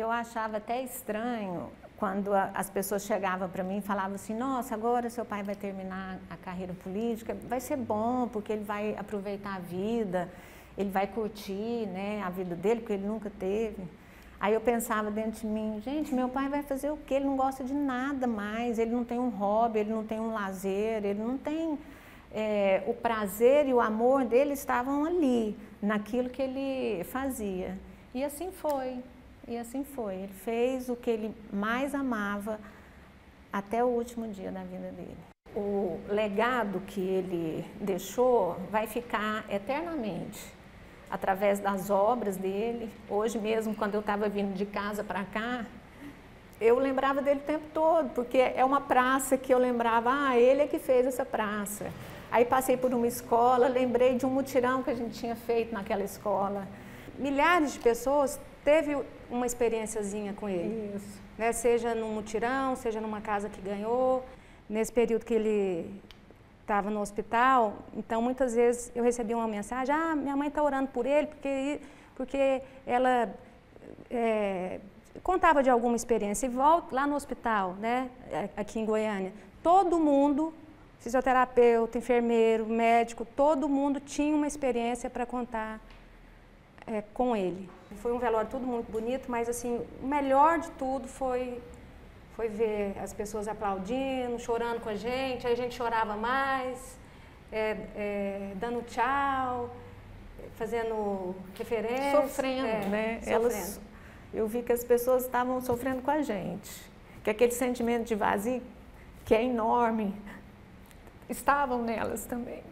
Eu achava até estranho quando a, as pessoas chegavam para mim e falavam assim: Nossa, agora seu pai vai terminar a carreira política, vai ser bom, porque ele vai aproveitar a vida, ele vai curtir né, a vida dele, porque ele nunca teve. Aí eu pensava dentro de mim: Gente, meu pai vai fazer o quê? Ele não gosta de nada mais, ele não tem um hobby, ele não tem um lazer, ele não tem. É, o prazer e o amor dele estavam ali, naquilo que ele fazia. E assim foi. E assim foi. Ele fez o que ele mais amava até o último dia da vida dele. O legado que ele deixou vai ficar eternamente através das obras dele. Hoje mesmo, quando eu estava vindo de casa para cá, eu lembrava dele o tempo todo, porque é uma praça que eu lembrava, ah, ele é que fez essa praça. Aí passei por uma escola, lembrei de um mutirão que a gente tinha feito naquela escola. Milhares de pessoas teve uma experiênciazinha com ele. Isso. Né? Seja num mutirão, seja numa casa que ganhou. Nesse período que ele estava no hospital, então muitas vezes eu recebia uma mensagem, ah, minha mãe está orando por ele, porque, porque ela é, contava de alguma experiência. E volta lá no hospital, né, aqui em Goiânia, todo mundo, fisioterapeuta, enfermeiro, médico, todo mundo tinha uma experiência para contar é, com ele. Foi um velório tudo muito bonito, mas assim, o melhor de tudo foi foi ver as pessoas aplaudindo, chorando com a gente, aí a gente chorava mais, é, é, dando tchau, fazendo referência. Sofrendo, é, né? Sofrendo. Elas, eu vi que as pessoas estavam sofrendo com a gente, que aquele sentimento de vazio, que é enorme, estavam nelas também.